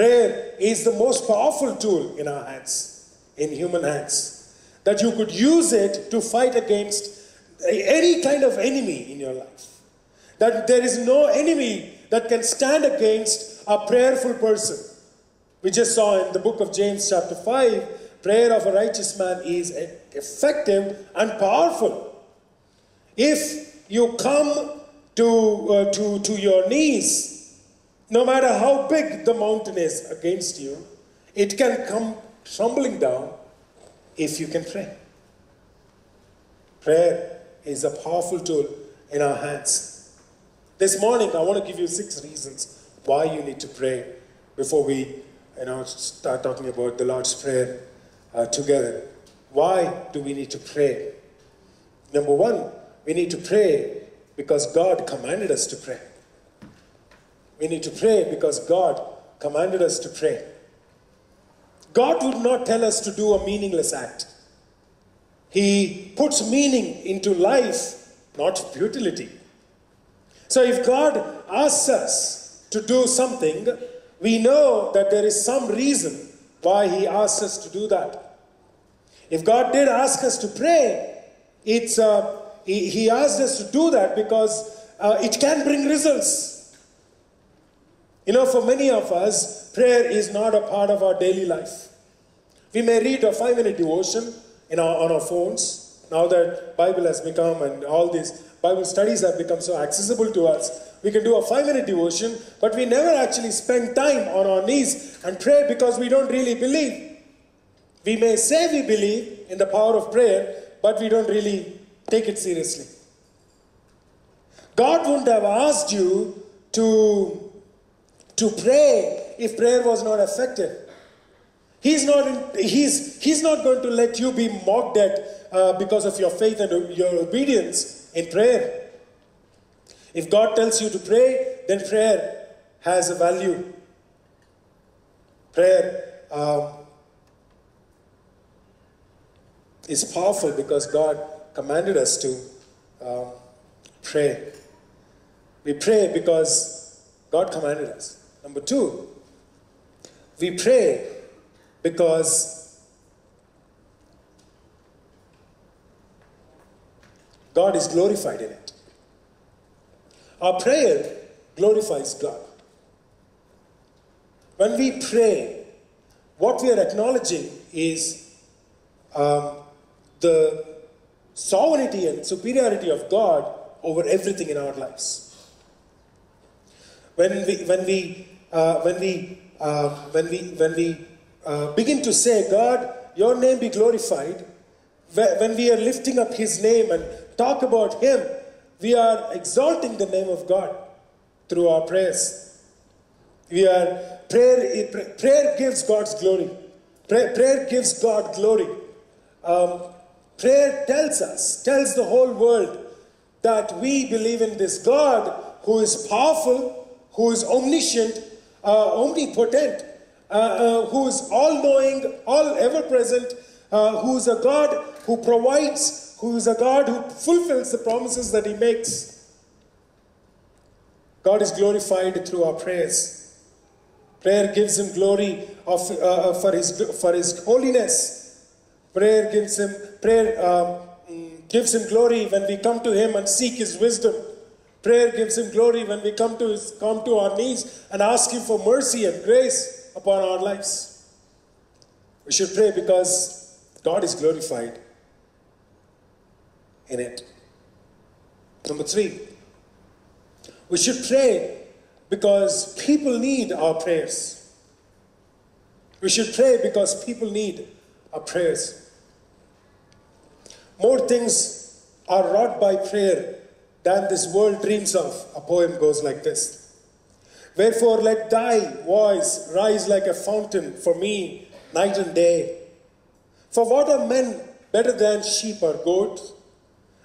Prayer is the most powerful tool in our hands, in human hands, that you could use it to fight against any kind of enemy in your life. That there is no enemy that can stand against a prayerful person. We just saw in the book of James, chapter 5, prayer of a righteous man is effective and powerful. If you come to, uh, to, to your knees, no matter how big the mountain is against you, it can come tumbling down if you can pray. Prayer is a powerful tool in our hands. This morning, I want to give you six reasons why you need to pray before we you know, start talking about the Lord's Prayer uh, together. Why do we need to pray? Number one, we need to pray because God commanded us to pray. We need to pray because God commanded us to pray. God would not tell us to do a meaningless act. He puts meaning into life, not futility. So if God asks us to do something, we know that there is some reason why He asks us to do that. If God did ask us to pray, it's, uh, he, he asked us to do that because uh, it can bring results. You know, for many of us, prayer is not a part of our daily life. We may read a five minute devotion, our, on our phones. Now that Bible has become and all these Bible studies have become so accessible to us, we can do a five minute devotion, but we never actually spend time on our knees and pray because we don't really believe. We may say we believe in the power of prayer, but we don't really take it seriously. God wouldn't have asked you to, to pray if prayer was not effective. He's not, he's, he's not going to let you be mocked at uh, because of your faith and your obedience in prayer. If God tells you to pray, then prayer has a value. Prayer um, is powerful because God commanded us to um, pray. We pray because God commanded us. Number two, we pray because God is glorified in it. Our prayer glorifies God. When we pray, what we are acknowledging is um, the sovereignty and superiority of God over everything in our lives. When we, when we, uh, when we, uh, when we, when we uh, begin to say, God, your name be glorified, when we are lifting up his name and talk about him, we are exalting the name of God through our prayers. We are prayer. Prayer gives God's glory. Prayer, prayer gives God glory. Um, prayer tells us, tells the whole world that we believe in this God who is powerful, who is omniscient, uh, omnipotent, uh, uh, who is all knowing, all ever present, uh, who is a God who provides, who is a God who fulfills the promises that He makes. God is glorified through our prayers. Prayer gives Him glory of, uh, for, his, for His holiness. Prayer gives Him, prayer um, gives Him glory when we come to Him and seek His wisdom. Prayer gives Him glory when we come to, his, come to our knees and ask Him for mercy and grace upon our lives. We should pray because God is glorified in it. Number three, we should pray because people need our prayers. We should pray because people need our prayers. More things are wrought by prayer than this world dreams of. A poem goes like this Wherefore, let thy voice rise like a fountain for me night and day. For what are men better than sheep or goats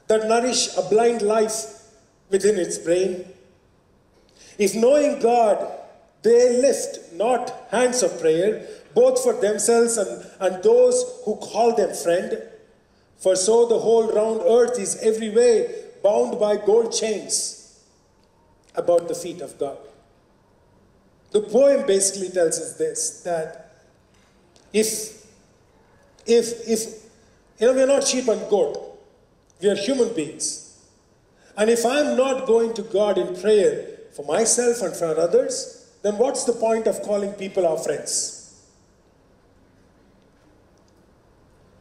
that nourish a blind life within its brain? If knowing God, they lift not hands of prayer, both for themselves and, and those who call them friend. For so the whole round earth is every way bound by gold chains about the feet of God. The poem basically tells us this that if, if, if, you know, we are not sheep and goat, we are human beings. And if I'm not going to God in prayer for myself and for others, then what's the point of calling people our friends?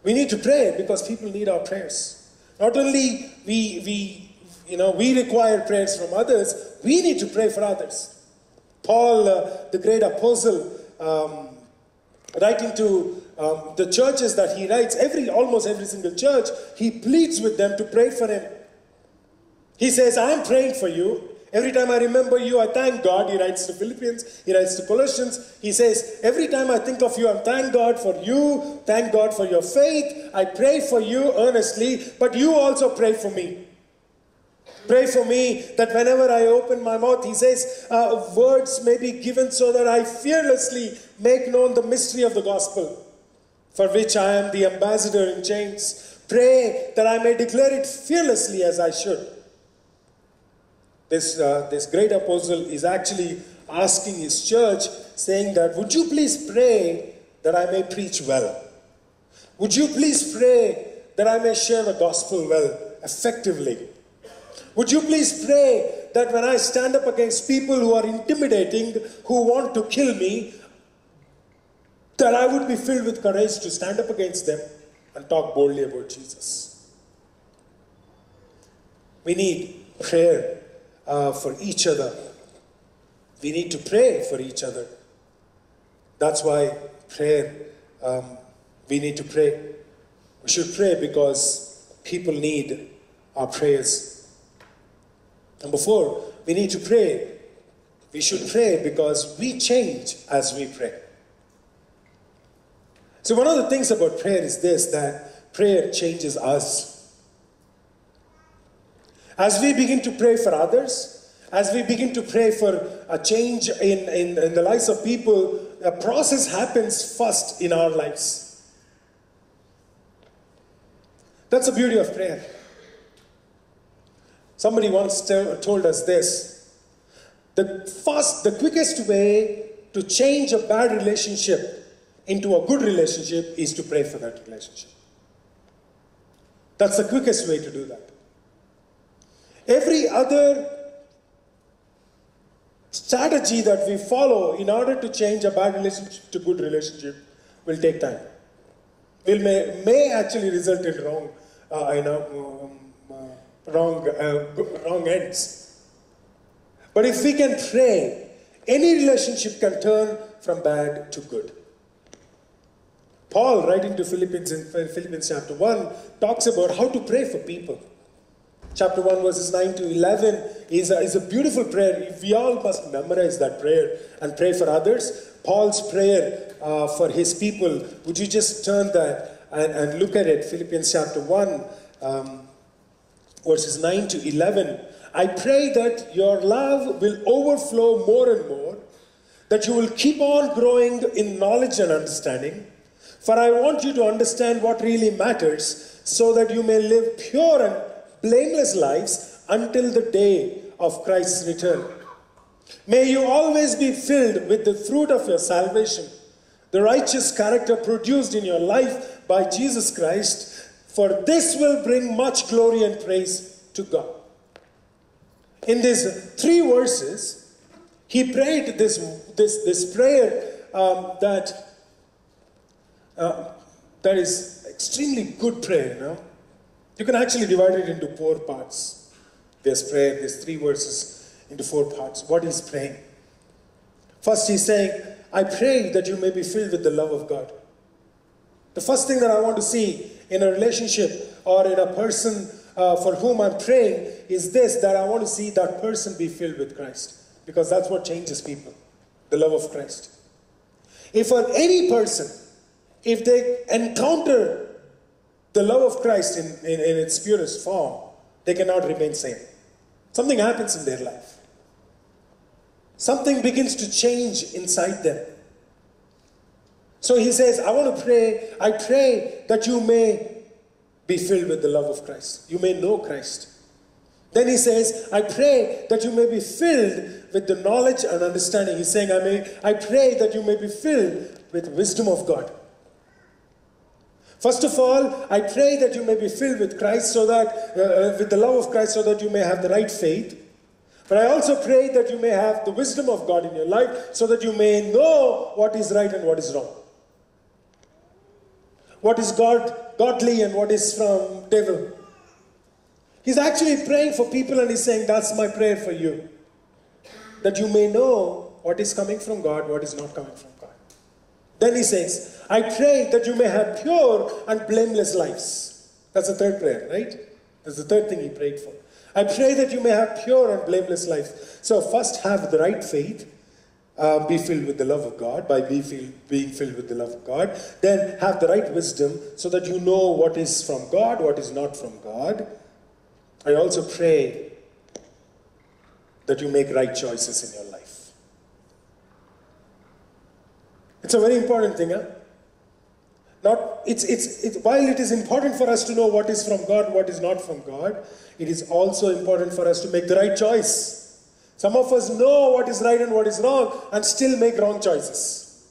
We need to pray because people need our prayers. Not only we, we, you know, we require prayers from others, we need to pray for others. Paul, uh, the great apostle, um, writing to um, the churches that he writes, every almost every single church, he pleads with them to pray for him. He says, I am praying for you. Every time I remember you, I thank God. He writes to Philippians, he writes to Colossians. He says, Every time I think of you, I thank God for you, thank God for your faith. I pray for you earnestly, but you also pray for me. Pray for me that whenever I open my mouth, he says, uh, words may be given so that I fearlessly make known the mystery of the gospel, for which I am the ambassador in chains. Pray that I may declare it fearlessly as I should this, uh, this great apostle is actually asking his church, saying that, Would you please pray that I may preach well? Would you please pray that I may share the gospel well, effectively? Would you please pray that when I stand up against people who are intimidating, who want to kill me, that I would be filled with courage to stand up against them and talk boldly about Jesus? We need prayer uh, for each other. We need to pray for each other. That's why prayer, um, we need to pray. We should pray because people need our prayers. Number four, we need to pray. We should pray because we change as we pray. So, one of the things about prayer is this that prayer changes us. As we begin to pray for others, as we begin to pray for a change in, in, in the lives of people, a process happens first in our lives. That's the beauty of prayer. Somebody once told us this the first, the quickest way to change a bad relationship into a good relationship is to pray for that relationship. That's the quickest way to do that. Every other strategy that we follow in order to change a bad relationship to good relationship will take time. Will may, may actually result in wrong, uh, you know, um, uh, wrong, uh, wrong ends. But if we can pray, any relationship can turn from bad to good. Paul, writing to Philippians in Philippians chapter 1, talks about how to pray for people chapter 1, verses 9 to 11 is a, is a beautiful prayer. We all must memorize that prayer and pray for others. Paul's prayer uh, for his people. Would you just turn that and, and look at it? Philippians chapter 1, um, verses 9 to 11. I pray that your love will overflow more and more, that you will keep on growing in knowledge and understanding. For I want you to understand what really matters, so that you may live pure and blameless lives until the day of Christ's return. May you always be filled with the fruit of your salvation, the righteous character produced in your life by Jesus Christ, for this will bring much glory and praise to God. In these three verses, he prayed this, this, this prayer um, that, uh, that is extremely good prayer, you know. You can actually divide it into four parts. There's prayer, there's three verses into four parts. What he's praying. First, he's saying, I pray that you may be filled with the love of God. The first thing that I want to see in a relationship or in a person uh, for whom I'm praying is this that I want to see that person be filled with Christ. Because that's what changes people the love of Christ. If for any person, if they encounter the love of Christ in, in, in its purest form, they cannot remain same. Something happens in their life. Something begins to change inside them. So he says, I want to pray, I pray that you may be filled with the love of Christ. You may know Christ. Then he says, I pray that you may be filled with the knowledge and understanding. He's saying, I, may, I pray that you may be filled with wisdom of God. First of all, I pray that you may be filled with Christ so that, uh, uh, with the love of Christ, so that you may have the right faith. But I also pray that you may have the wisdom of God in your life so that you may know what is right and what is wrong. What is God, godly and what is from devil. He's actually praying for people and he's saying, That's my prayer for you. That you may know what is coming from God, what is not coming from. Then he says, I pray that you may have pure and blameless lives. That's the third prayer, right? That's the third thing he prayed for. I pray that you may have pure and blameless life. So, first have the right faith, uh, be filled with the love of God, by be filled, being filled with the love of God. Then have the right wisdom so that you know what is from God, what is not from God. I also pray that you make right choices in your life. It's a very important thing, huh? Not, it's, it's, it, while it is important for us to know what is from God, what is not from God, it is also important for us to make the right choice. Some of us know what is right and what is wrong and still make wrong choices.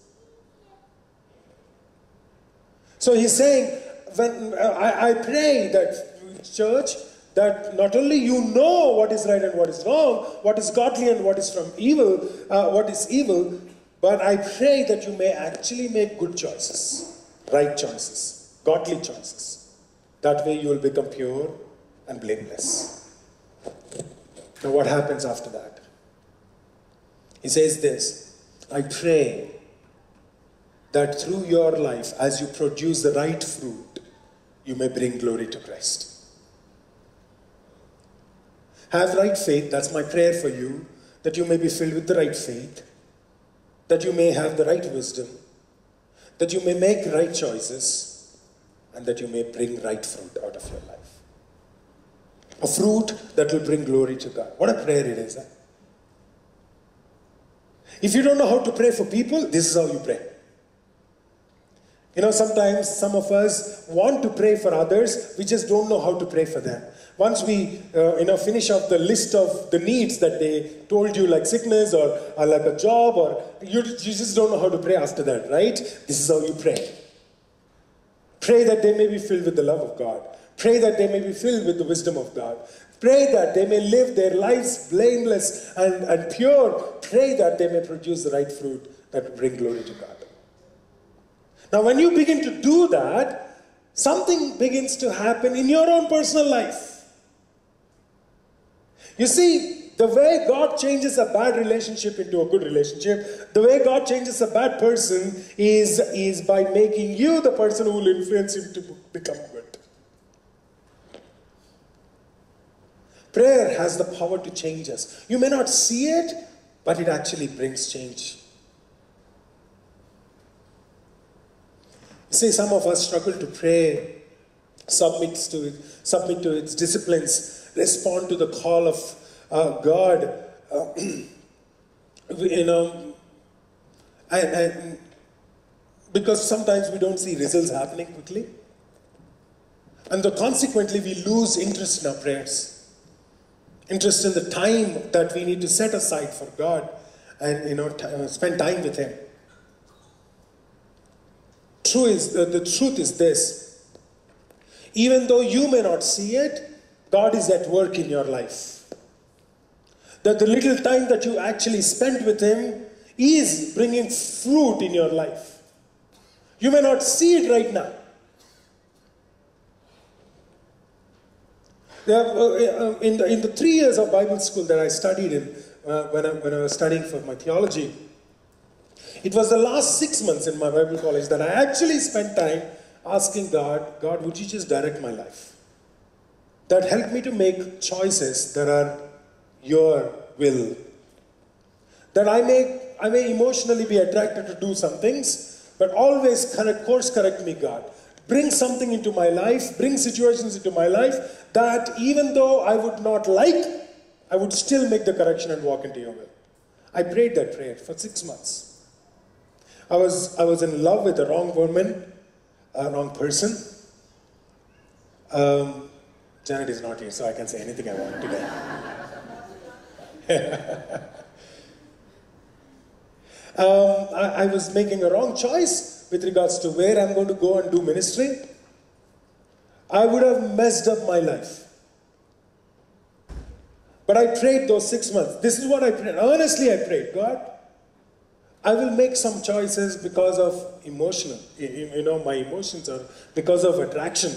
So he's saying, when uh, I, I pray that church, that not only you know what is right and what is wrong, what is godly and what is from evil, uh, what is evil, but I pray that you may actually make good choices right choices, godly choices. That way you will become pure and blameless. Now, what happens after that? He says this I pray that through your life, as you produce the right fruit, you may bring glory to Christ. Have right faith, that's my prayer for you, that you may be filled with the right faith, that you may have the right wisdom, that you may make right choices and that you may bring right fruit out of your life. A fruit that will bring glory to God. What a prayer it is. If you don't know how to pray for people, this is how you pray. You know, sometimes some of us want to pray for others, we just don't know how to pray for them. Once we, uh, you know, finish off the list of the needs that they told you, like sickness or, or like a job, or you, you just don't know how to pray after that, right? This is how you pray. Pray that they may be filled with the love of God. Pray that they may be filled with the wisdom of God. Pray that they may live their lives blameless and, and pure. Pray that they may produce the right fruit that bring glory to God. Now, when you begin to do that, something begins to happen in your own personal life. You see, the way God changes a bad relationship into a good relationship, the way God changes a bad person is, is by making you the person who will influence him to become good. Prayer has the power to change us. You may not see it, but it actually brings change. See, some of us struggle to pray, submit to it, submit to its disciplines, respond to the call of uh, God. Uh, you know, and, and because sometimes we don't see results happening quickly. And consequently, we lose interest in our prayers, interest in the time that we need to set aside for God and you know t- uh, spend time with Him. True is uh, the truth is this: even though you may not see it, God is at work in your life. That the little time that you actually spend with Him is bringing fruit in your life. You may not see it right now. Uh, uh, in, the, in the three years of Bible school that I studied in, uh, when, I, when I was studying for my theology, it was the last six months in my Bible college that I actually spent time asking God, God, would you just direct my life? That help me to make choices that are your will. That I may, I may emotionally be attracted to do some things, but always correct, course correct me, God. Bring something into my life, bring situations into my life that even though I would not like, I would still make the correction and walk into your will. I prayed that prayer for six months. I was, I was in love with the wrong woman, a wrong person. Um, Janet is not here, so I can say anything I want today. um, I, I was making a wrong choice with regards to where I'm going to go and do ministry. I would have messed up my life. But I prayed those six months. This is what I prayed. Honestly, I prayed, God, I will make some choices because of emotional, you know, my emotions are because of attraction.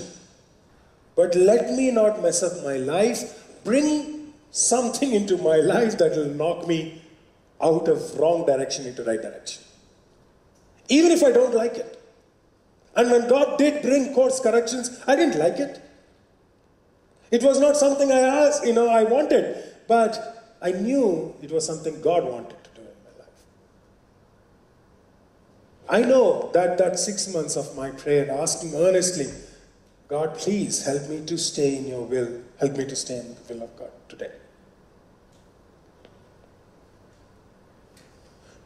But let me not mess up my life. Bring something into my life that will knock me out of wrong direction into right direction. Even if I don't like it. And when God did bring course corrections, I didn't like it. It was not something I asked, you know, I wanted, but I knew it was something God wanted to do in my life. I know that that six months of my prayer, asking earnestly, God, please help me to stay in your will, help me to stay in the will of God today.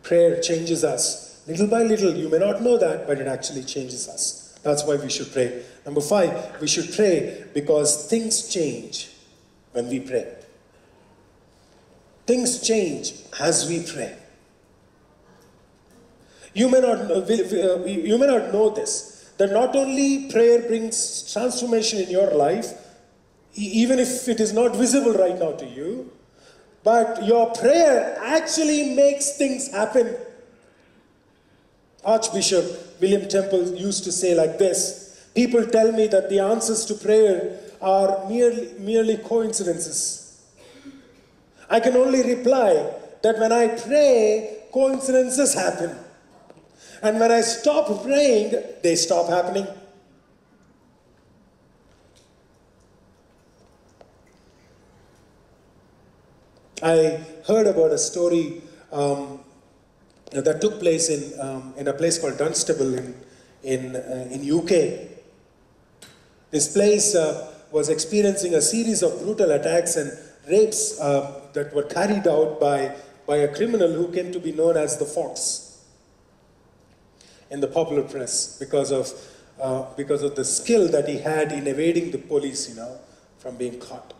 Prayer changes us little by little. You may not know that, but it actually changes us. That's why we should pray. Number five, we should pray because things change when we pray. Things change as we pray. You may not, uh, you may not know this, that not only prayer brings transformation in your life, even if it is not visible right now to you, but your prayer actually makes things happen. Archbishop William Temple used to say like this People tell me that the answers to prayer are merely, merely coincidences. I can only reply that when I pray, coincidences happen. And when I stop praying, they stop happening. I heard about a story um, that took place in, um, in a place called Dunstable in, in, uh, in UK. This place uh, was experiencing a series of brutal attacks and rapes uh, that were carried out by, by a criminal who came to be known as the Fox in the popular press because of, uh, because of the skill that he had in evading the police, you know, from being caught.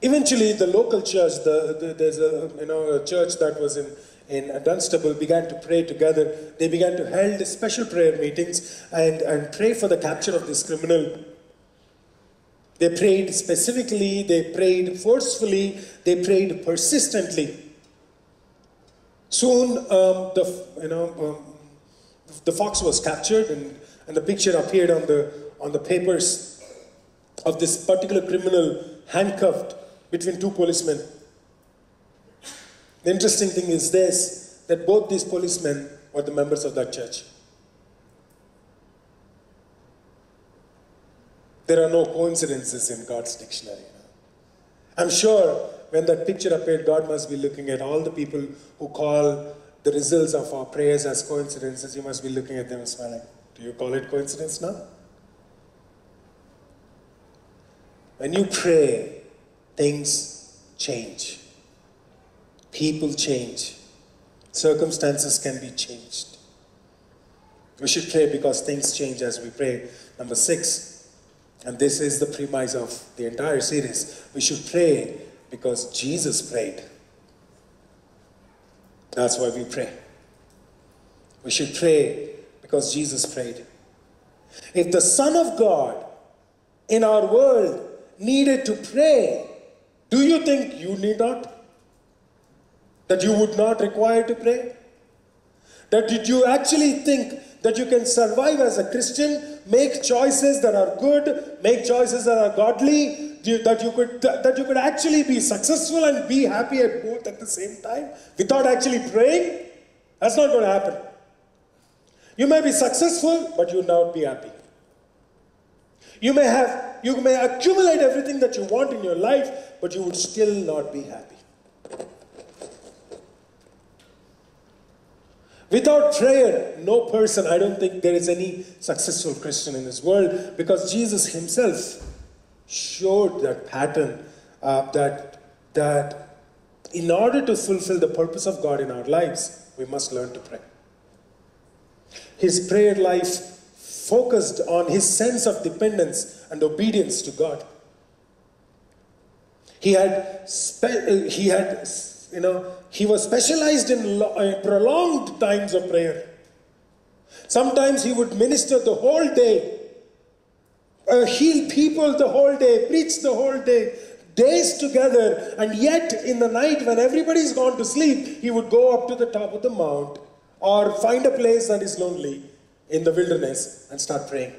Eventually, the local church, the, the, there's a, you know, a church that was in, in Dunstable began to pray together. They began to hold special prayer meetings and, and pray for the capture of this criminal. They prayed specifically, they prayed forcefully, they prayed persistently. Soon, um, the, you know, um, the fox was captured and, and the picture appeared on the, on the papers of this particular criminal handcuffed between two policemen. The interesting thing is this that both these policemen were the members of that church. There are no coincidences in God's dictionary. I'm sure when that picture appeared, God must be looking at all the people who call the results of our prayers as coincidences. You must be looking at them and smiling. Do you call it coincidence now? When you pray, things change. People change. Circumstances can be changed. We should pray because things change as we pray. Number six, and this is the premise of the entire series, we should pray because Jesus prayed. That's why we pray. We should pray because Jesus prayed. If the Son of God in our world needed to pray, do you think you need not? That you would not require to pray? That did you actually think that you can survive as a Christian, make choices that are good, make choices that are godly, that you could that you could actually be successful and be happy at both at the same time without actually praying? That's not going to happen. You may be successful, but you will not be happy. You may have, you may accumulate everything that you want in your life, but you would still not be happy. Without prayer, no person, I don't think there is any successful Christian in this world because Jesus himself showed that pattern uh, that, that in order to fulfill the purpose of God in our lives, we must learn to pray. His prayer life focused on his sense of dependence and obedience to God. He had, spe- he had, you know, he was specialized in uh, prolonged times of prayer. Sometimes he would minister the whole day, uh, heal people the whole day, preach the whole day, days together, and yet in the night when everybody's gone to sleep, he would go up to the top of the mount or find a place that is lonely in the wilderness and start praying.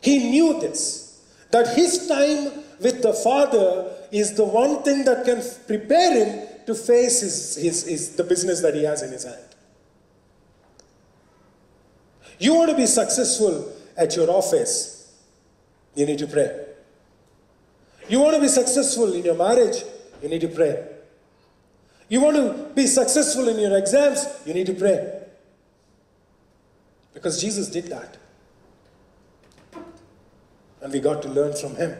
He knew this, that his time with the Father is the one thing that can prepare him to face his, his, his, the business that he has in his hand. You want to be successful at your office, you need to pray. You want to be successful in your marriage, you need to pray. You want to be successful in your exams, you need to pray. Because Jesus did that. And we got to learn from him.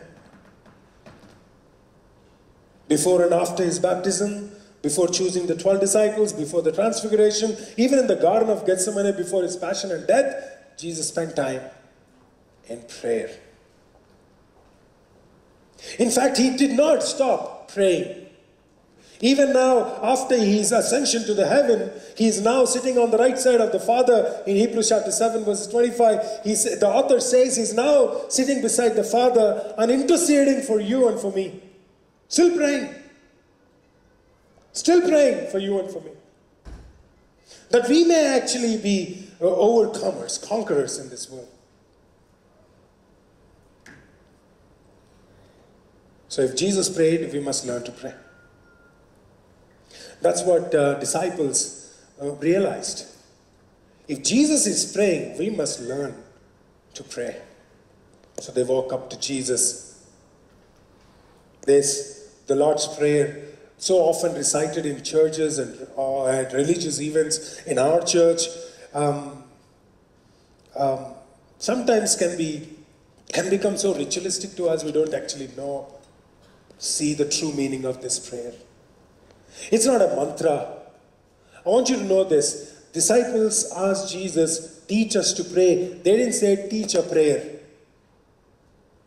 Before and after his baptism, before choosing the 12 disciples, before the transfiguration, even in the Garden of Gethsemane, before his passion and death, Jesus spent time in prayer. In fact, he did not stop praying. Even now, after his ascension to the heaven, he is now sitting on the right side of the Father in Hebrews chapter 7, verses 25. He, the author says he's now sitting beside the Father and interceding for you and for me. Still praying. Still praying for you and for me. That we may actually be overcomers, conquerors in this world. So if Jesus prayed, we must learn to pray. That's what uh, disciples uh, realized. If Jesus is praying, we must learn to pray. So they walk up to Jesus. This, the Lord's Prayer, so often recited in churches and uh, at religious events in our church, um, um, sometimes can be can become so ritualistic to us we don't actually know see the true meaning of this prayer. It's not a mantra. I want you to know this. Disciples asked Jesus, teach us to pray. They didn't say, teach a prayer.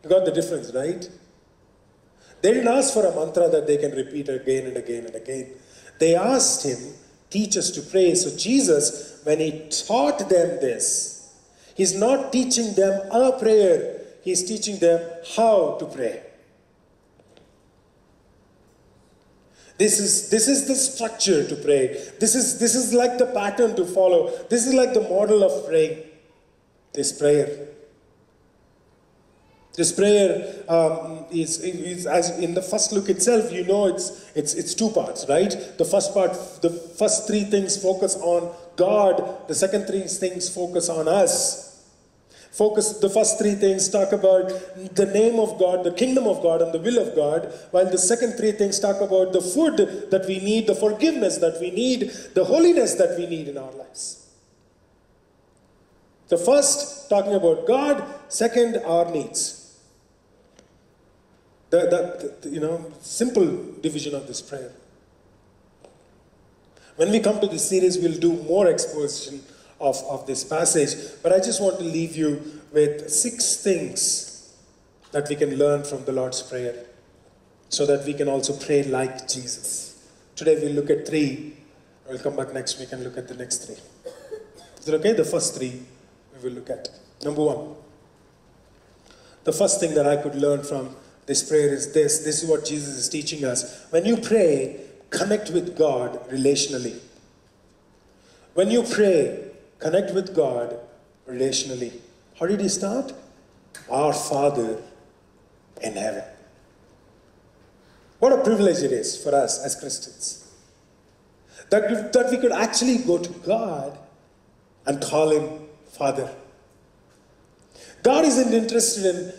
You got the difference, right? They didn't ask for a mantra that they can repeat again and again and again. They asked him, teach us to pray. So Jesus, when he taught them this, he's not teaching them a prayer, he's teaching them how to pray. This is, this is the structure to pray. This is, this is like the pattern to follow. This is like the model of praying. This prayer. This prayer um, is, is, as in the first look itself, you know it's, it's, it's two parts, right? The first part, the first three things focus on God, the second three things focus on us. Focus, the first three things talk about the name of God, the kingdom of God, and the will of God, while the second three things talk about the food that we need, the forgiveness that we need, the holiness that we need in our lives. The first, talking about God, second, our needs. That, that, you know, simple division of this prayer. When we come to this series, we'll do more exposition of, of this passage. But I just want to leave you with six things that we can learn from the Lord's Prayer so that we can also pray like Jesus. Today we'll look at three. We'll come back next week and look at the next three. Is it okay? The first three we will look at. Number one. The first thing that I could learn from this prayer is this. This is what Jesus is teaching us. When you pray, connect with God relationally. When you pray, connect with God relationally. How did he start? Our Father in heaven. What a privilege it is for us as Christians. That, that we could actually go to God and call him Father. God isn't interested in,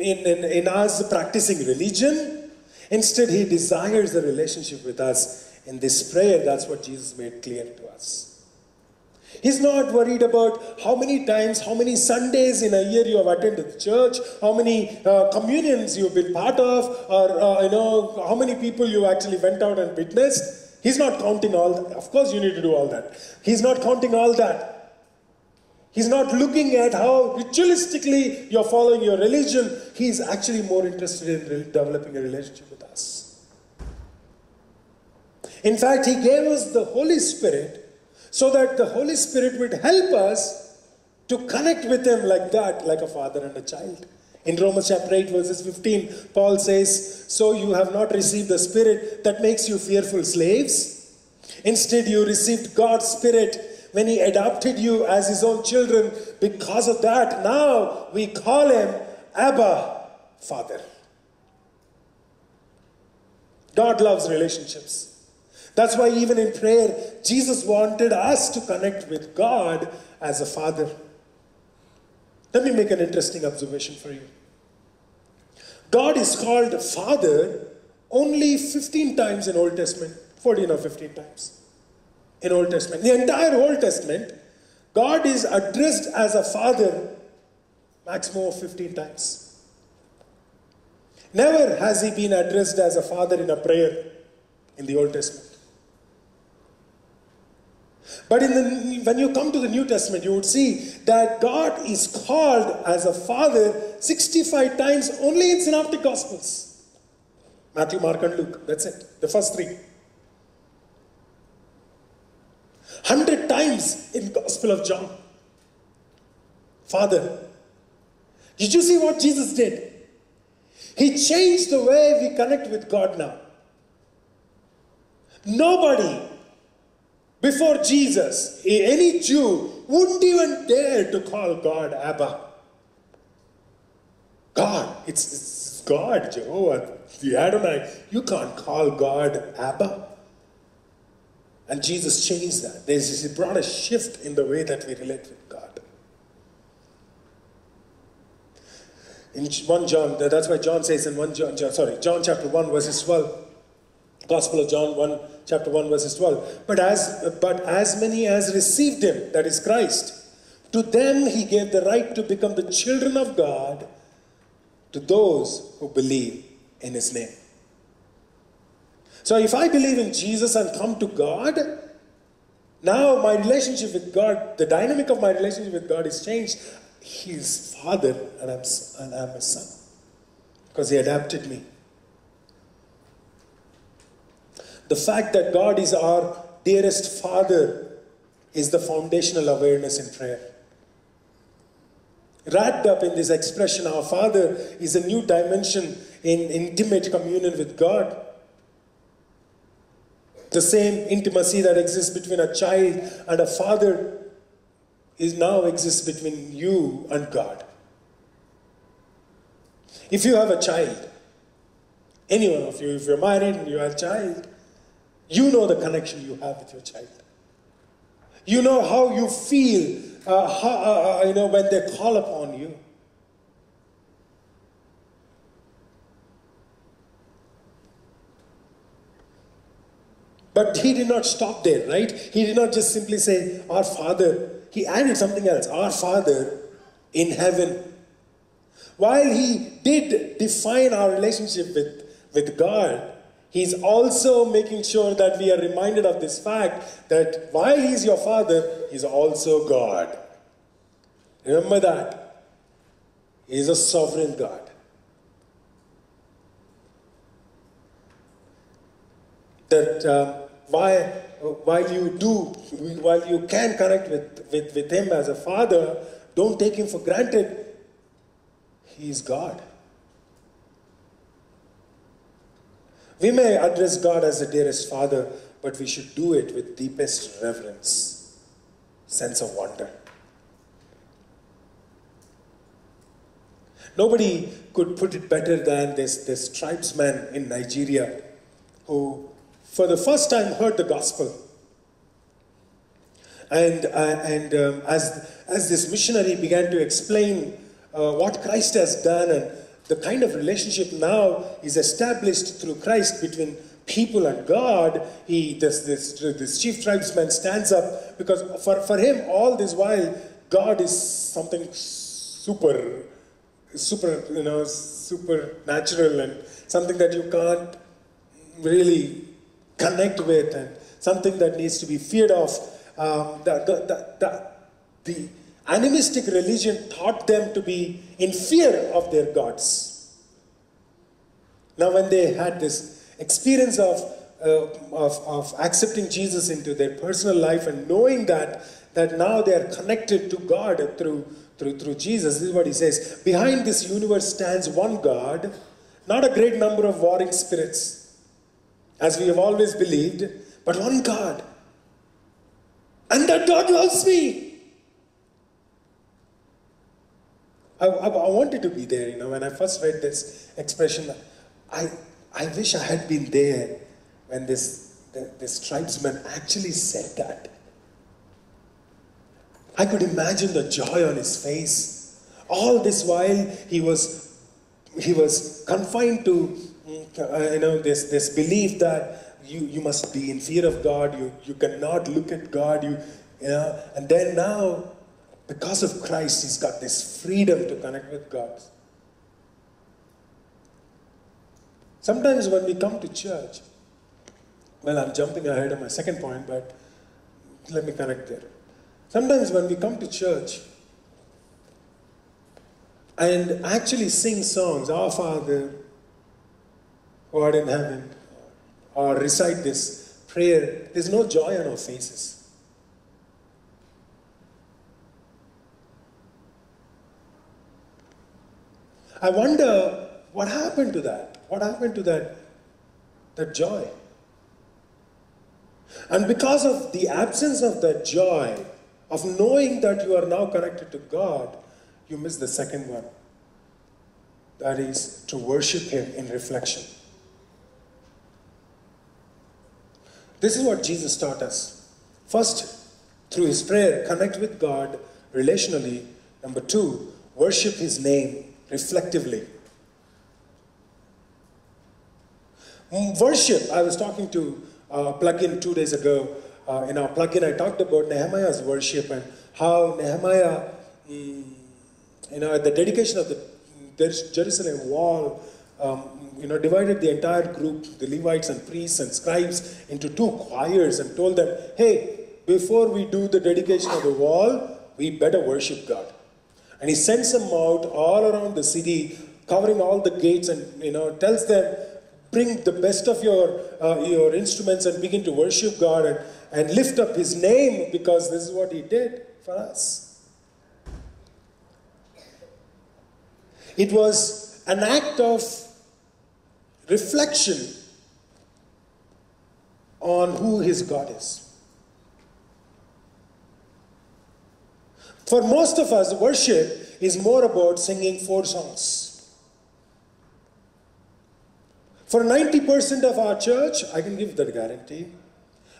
in, in, in us practicing religion. Instead, he desires a relationship with us. In this prayer, that's what Jesus made clear to us. He's not worried about how many times, how many Sundays in a year you have attended church, how many uh, communions you've been part of, or uh, you know how many people you actually went out and witnessed. He's not counting all that. Of course, you need to do all that. He's not counting all that. He's not looking at how ritualistically you're following your religion. He's actually more interested in developing a relationship with us. In fact, He gave us the Holy Spirit so that the Holy Spirit would help us to connect with Him like that, like a father and a child. In Romans chapter 8, verses 15, Paul says, So you have not received the Spirit that makes you fearful slaves. Instead, you received God's Spirit when He adopted you as His own children. Because of that, now we call Him Abba, Father. God loves relationships. That's why, even in prayer, Jesus wanted us to connect with God as a father. Let me make an interesting observation for you. God is called Father only 15 times in Old Testament, 14 or 15 times in Old Testament. The entire Old Testament, God is addressed as a father maximum of 15 times. Never has he been addressed as a father in a prayer in the Old Testament. But in the, when you come to the New Testament, you would see that God is called as a father 65 times only in Synoptic Gospels Matthew, Mark, and Luke. That's it. The first three. 100 times in Gospel of John. Father. Did you see what Jesus did? He changed the way we connect with God now. Nobody before Jesus, any Jew wouldn't even dare to call God Abba. God, it's, it's God, Jehovah, the Adonai. You can't call God Abba. And Jesus changed that. He brought a shift in the way that we relate with God. In 1 John, that's why John says in 1 John, sorry, John chapter 1, verses 12, Gospel of John 1, chapter 1, verses 12. But as, but as many as received him, that is Christ, to them he gave the right to become the children of God, to those who believe in his name. So if I believe in Jesus and come to God, now my relationship with God, the dynamic of my relationship with God is changed. He is Father and I'm, and I'm a son because He adopted me. The fact that God is our dearest Father is the foundational awareness in prayer. Wrapped up in this expression, our Father is a new dimension in intimate communion with God. The same intimacy that exists between a child and a father is now exists between you and God. If you have a child, any one of you, if you're married and you have a child, you know the connection you have with your child. You know how you feel, uh, how, uh, uh you know, when they call upon you. But he did not stop there, right? He did not just simply say, Our Father. He added something else, Our Father in heaven. While he did define our relationship with, with God, he's also making sure that we are reminded of this fact that while he's your Father, he's also God. Remember that. He's a sovereign God. that uh, while, while you do, while you can connect with, with, with Him as a Father, don't take Him for granted. He is God. We may address God as the dearest Father, but we should do it with deepest reverence, sense of wonder. Nobody could put it better than this, this tribesman in Nigeria who for the first time heard the gospel. And, uh, and um, as, as this missionary began to explain uh, what Christ has done and the kind of relationship now is established through Christ between people and God, he, this, this, this chief tribesman stands up because for, for him, all this while, God is something super, super, you know, supernatural and something that you can't really connect with and something that needs to be feared of. Um, the, the, the, the, Animistic religion taught them to be in fear of their gods. Now, when they had this experience of, uh, of, of accepting Jesus into their personal life and knowing that, that now they are connected to God through, through, through Jesus, this is what he says Behind this universe stands one God, not a great number of warring spirits, as we have always believed, but one God. And that God loves me. I, I, I, wanted to be there, you know, when I first read this expression, I, I wish I had been there when this, the, this tribesman actually said that. I could imagine the joy on his face. All this while he was, he was confined to you know, this, this belief that you, you must be in fear of God, you, you cannot look at God, you, you know, and then now because of Christ, he's got this freedom to connect with God. Sometimes when we come to church, well, I'm jumping ahead of my second point, but let me connect there. Sometimes when we come to church and actually sing songs, Our Father, who art in heaven, or recite this prayer, there's no joy on our faces. I wonder what happened to that? What happened to that, that joy? And because of the absence of that joy, of knowing that you are now connected to God, you miss the second one. That is to worship Him in reflection. This is what Jesus taught us. First, through His prayer, connect with God relationally. Number two, worship His name reflectively. Mm, worship, I was talking to uh, Plugin two days ago. Uh, in our plugin, I talked about Nehemiah's worship and how Nehemiah, mm, you know, at the dedication of the Jerusalem wall, um, you know, divided the entire group, the Levites and priests and scribes, into two choirs and told them, hey, before we do the dedication of the wall, we better worship God. And he sends them out all around the city, covering all the gates, and you know tells them, bring the best of your uh, your instruments and begin to worship God and, and lift up His name because this is what He did for us. It was an act of reflection on who His God is. For most of us, worship is more about singing four songs. For 90% of our church, I can give that guarantee.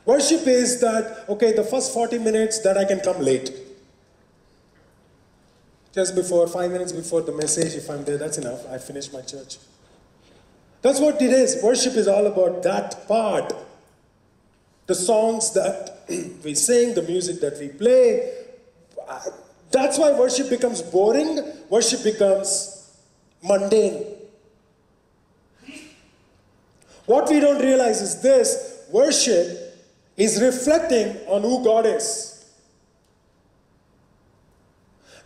Worship is that, okay, the first 40 minutes that I can come late. Just before, five minutes before the message, if I'm there, that's enough. I finished my church. That's what it is. Worship is all about that part. The songs that we sing, the music that we play, that's why worship becomes boring, worship becomes mundane. What we don't realize is this worship is reflecting on who God is.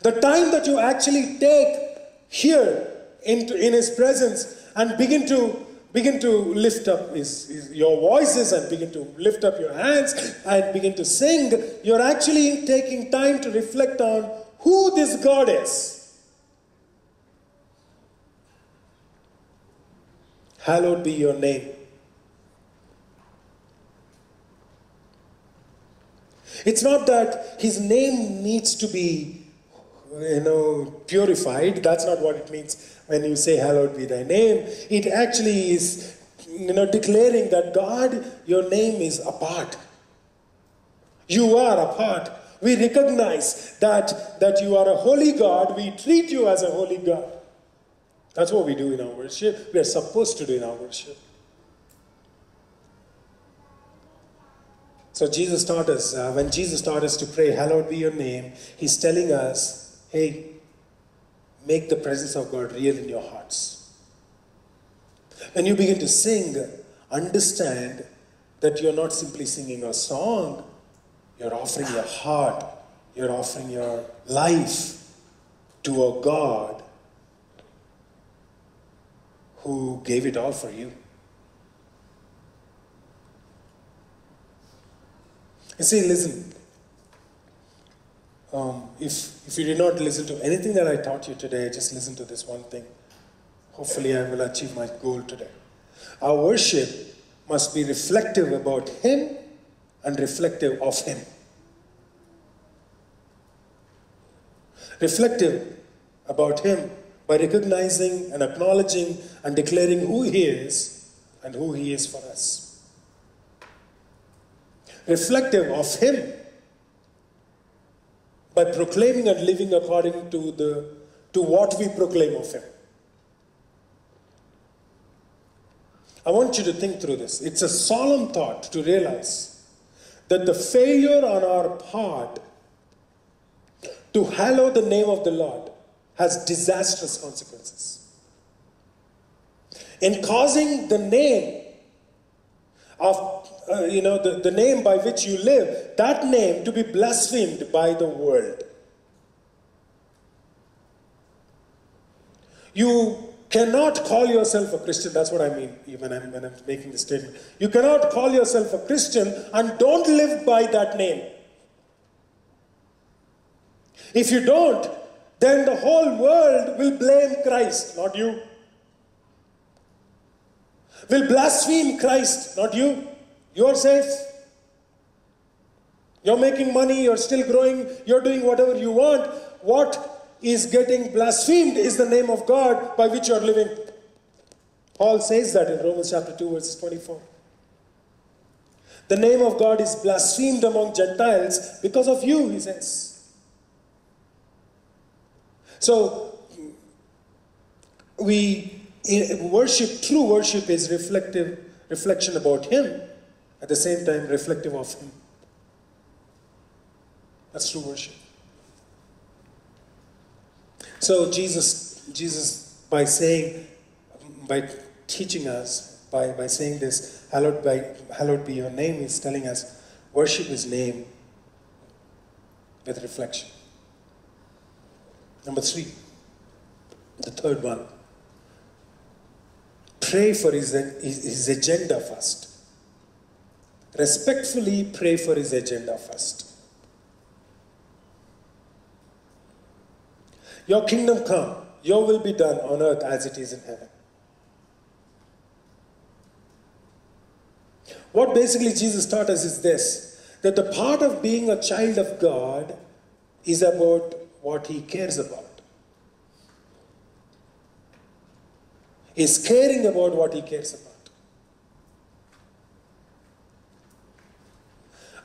The time that you actually take here into, in His presence and begin to begin to lift up his, his, your voices and begin to lift up your hands and begin to sing, you're actually taking time to reflect on who this God is. Hallowed be your name. It's not that his name needs to be, you know, purified. That's not what it means when you say, Hallowed be thy name, it actually is you know, declaring that God, your name is apart. You are apart. We recognize that, that you are a holy God. We treat you as a holy God. That's what we do in our worship. We are supposed to do in our worship. So Jesus taught us, uh, when Jesus taught us to pray, Hallowed be your name, he's telling us, hey, make the presence of God real in your hearts. When you begin to sing, understand that you're not simply singing a song, you're offering your heart you're offering your life to a God who gave it all for you. You see, listen. Um, if, if you did not listen to anything that I taught you today, just listen to this one thing. Hopefully, I will achieve my goal today. Our worship must be reflective about Him and reflective of Him. Reflective about Him by recognizing and acknowledging and declaring who He is and who He is for us. Reflective of Him by proclaiming and living according to, the, to what we proclaim of Him. I want you to think through this. It's a solemn thought to realize that the failure on our part to hallow the name of the Lord has disastrous consequences. In causing the name of, uh, you know, the, the name by which you live, that name to be blasphemed by the world. You cannot call yourself a Christian. That's what I mean when I'm, when I'm making the statement. You cannot call yourself a Christian and don't live by that name. If you don't, then the whole world will blame Christ, not you. Will blaspheme Christ, not you. You're safe. You're making money, you're still growing, you're doing whatever you want. What is getting blasphemed is the name of God by which you're living. Paul says that in Romans chapter 2, verses 24. The name of God is blasphemed among Gentiles because of you, he says. So, we eh, worship, true worship is reflective, reflection about Him, at the same time, reflective of Him. That's true worship. So, Jesus, Jesus by saying, by teaching us, by, by saying this, hallowed, by, hallowed be your name, is telling us worship his name with reflection. Number three, the third one. Pray for his, his agenda first. Respectfully pray for his agenda first. Your kingdom come, your will be done on earth as it is in heaven. What basically Jesus taught us is this that the part of being a child of God is about what he cares about. Is caring about what he cares about.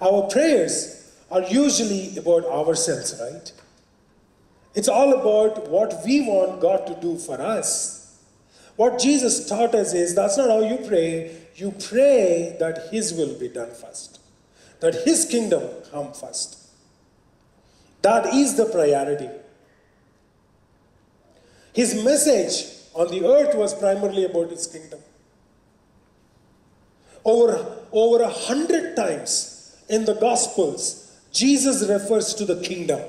Our prayers are usually about ourselves, right? It's all about what we want God to do for us. What Jesus taught us is that's not how you pray. You pray that His will be done first, that His kingdom come first. That is the priority. His message on the earth was primarily about His kingdom. Over, over a hundred times in the Gospels, Jesus refers to the kingdom.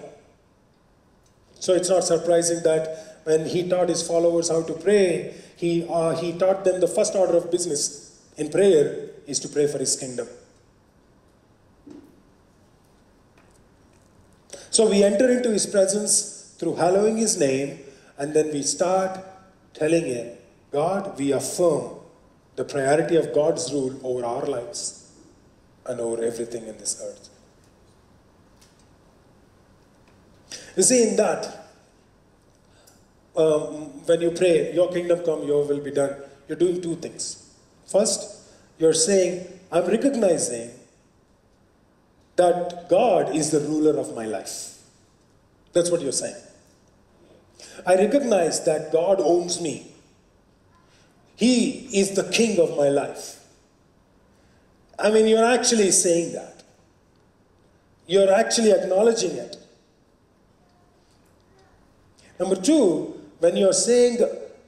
So it's not surprising that when he taught his followers how to pray, he, uh, he taught them the first order of business in prayer is to pray for his kingdom. So we enter into his presence through hallowing his name, and then we start telling him, God, we affirm the priority of God's rule over our lives and over everything in this earth. You see, in that, um, when you pray, Your kingdom come, Your will be done, you're doing two things. First, you're saying, I'm recognizing that God is the ruler of my life. That's what you're saying. I recognize that God owns me. He is the king of my life. I mean, you're actually saying that. You're actually acknowledging it. Number two, when you're saying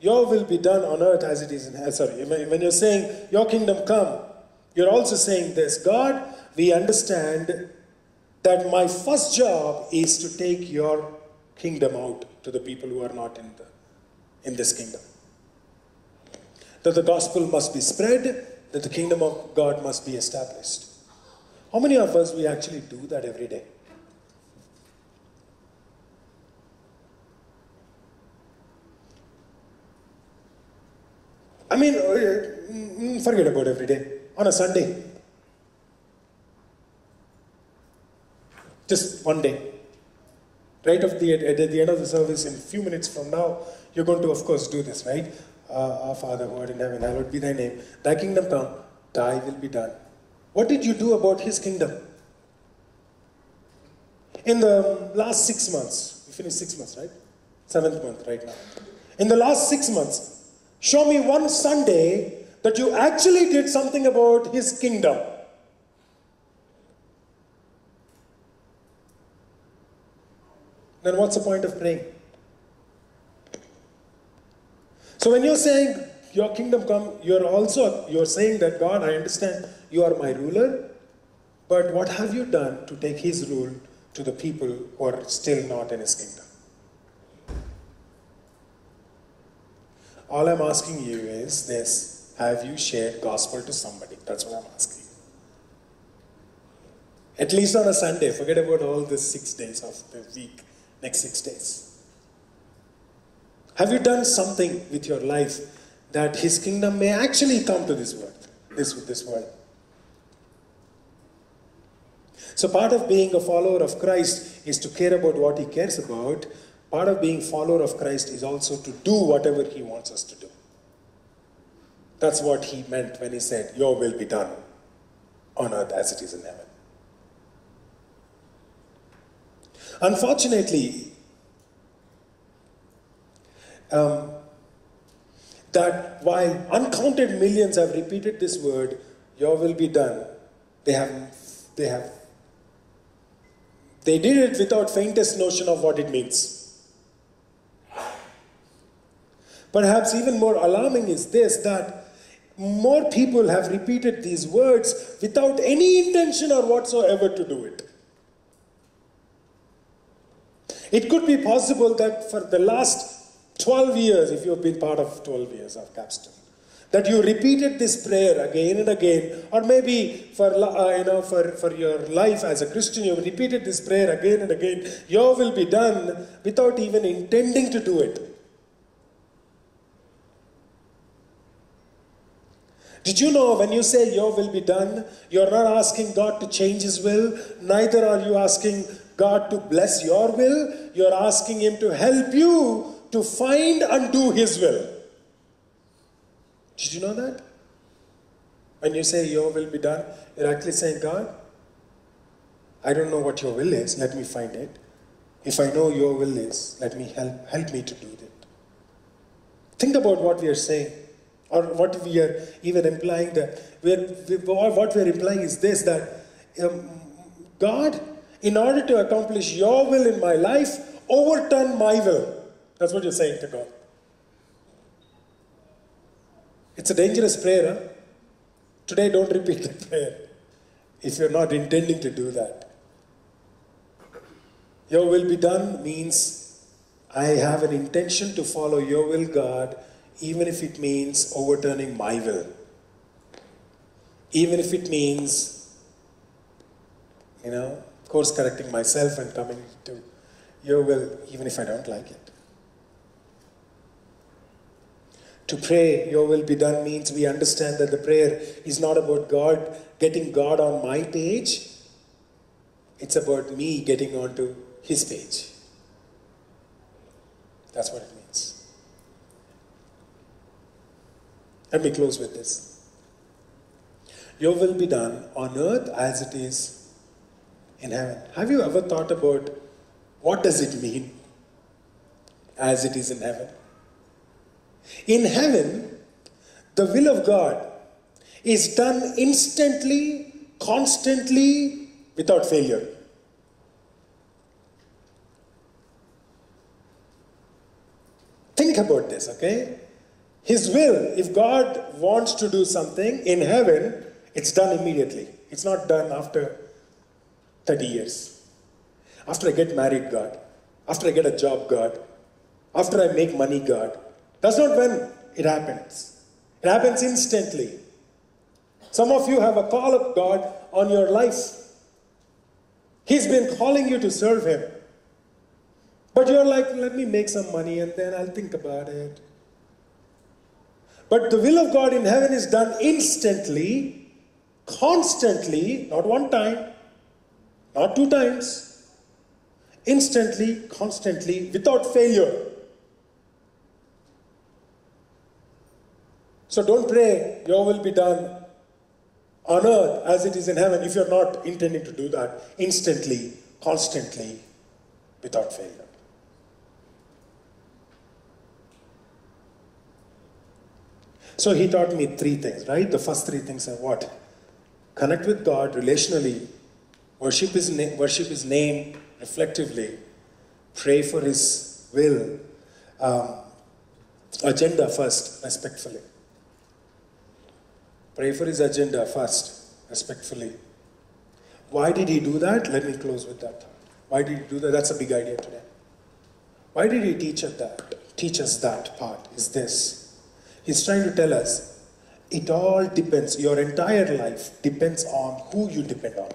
your will be done on earth as it is in heaven, sorry, when you're saying your kingdom come, you're also saying this God, we understand that my first job is to take your kingdom out to the people who are not in, the, in this kingdom. That the gospel must be spread, that the kingdom of God must be established. How many of us we actually do that every day? I mean, uh, forget about every day. On a Sunday, just one day. Right at the end of the service, in a few minutes from now, you're going to, of course, do this, right? Uh, Our Father who art in heaven, hallowed be thy name. Thy kingdom come, thy will be done. What did you do about his kingdom? In the last six months, we finished six months, right? Seventh month right now. In the last six months, show me one Sunday that you actually did something about his kingdom. Then what's the point of praying? So when you're saying your kingdom come, you're also you're saying that God, I understand you are my ruler, but what have you done to take his rule to the people who are still not in his kingdom? All I'm asking you is this have you shared gospel to somebody? That's what I'm asking. At least on a Sunday, forget about all the six days of the week, next six days. Have you done something with your life that his kingdom may actually come to this world, this, this world? So part of being a follower of Christ is to care about what he cares about. Part of being a follower of Christ is also to do whatever he wants us to do. That's what he meant when he said, Your will be done on earth as it is in heaven. Unfortunately, um, that while uncounted millions have repeated this word, your will be done, they have, they have, they did it without faintest notion of what it means. Perhaps even more alarming is this that more people have repeated these words without any intention or whatsoever to do it. It could be possible that for the last 12 years, if you've been part of 12 years of Capstone, that you repeated this prayer again and again, or maybe for, uh, you know, for, for your life as a Christian, you've repeated this prayer again and again, your will be done without even intending to do it. Did you know when you say your will be done, you're not asking God to change His will, neither are you asking God to bless your will, you're asking Him to help you to find and do His will. Did you know that? When you say your will be done, you're actually saying, God, I don't know what your will is, let me find it. If I know your will is, let me help help me to do that. Think about what we are saying or what we are even implying that we're, we, what we're implying is this that um, God, in order to accomplish your will in my life, overturn my will. That's what you're saying to God. It's a dangerous prayer. Huh? Today, don't repeat the prayer if you're not intending to do that. Your will be done means I have an intention to follow your will, God, even if it means overturning my will. Even if it means, you know, course correcting myself and coming to your will, even if I don't like it. To pray, your will be done means we understand that the prayer is not about God getting God on my page, it's about me getting onto His page. That's what it means. Let me close with this. Your will be done on earth as it is in heaven. Have you ever thought about what does it mean as it is in heaven? In heaven, the will of God is done instantly, constantly, without failure. Think about this, okay? His will, if God wants to do something in heaven, it's done immediately. It's not done after 30 years. After I get married, God. After I get a job, God. After I make money, God. That's not when it happens. It happens instantly. Some of you have a call of God on your life. He's been calling you to serve Him. But you're like, let me make some money and then I'll think about it. But the will of God in heaven is done instantly, constantly, not one time, not two times, instantly, constantly, without failure. So don't pray, your will be done on earth as it is in heaven if you're not intending to do that instantly, constantly, without failure. So he taught me three things, right? The first three things are what? Connect with God relationally, worship his, na- worship his name reflectively, pray for his will, um, agenda first, respectfully. Pray for his agenda first, respectfully. Why did he do that? Let me close with that. Why did he do that? That's a big idea today. Why did he teach us that? Teach us that part is this. He's trying to tell us it all depends, your entire life depends on who you depend on.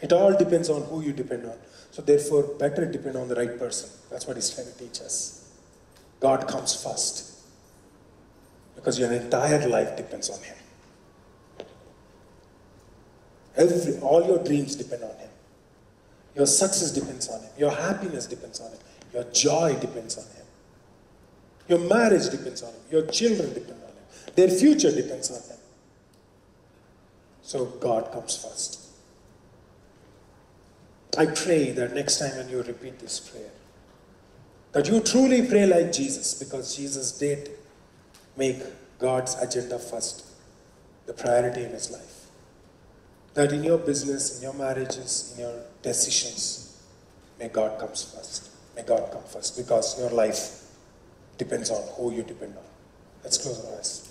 It all depends on who you depend on. So therefore, better depend on the right person. That's what he's trying to teach us. God comes first. Because your entire life depends on him. Every, all your dreams depend on him. Your success depends on him. Your happiness depends on him. Your joy depends on him. Your marriage depends on him. Your children depend on him. Their future depends on him. So God comes first. I pray that next time when you repeat this prayer, that you truly pray like Jesus, because Jesus did make God's agenda first, the priority in his life. That in your business, in your marriages, in your decisions, may God comes first. May God come first, because your life depends on who you depend on. Let's close our eyes.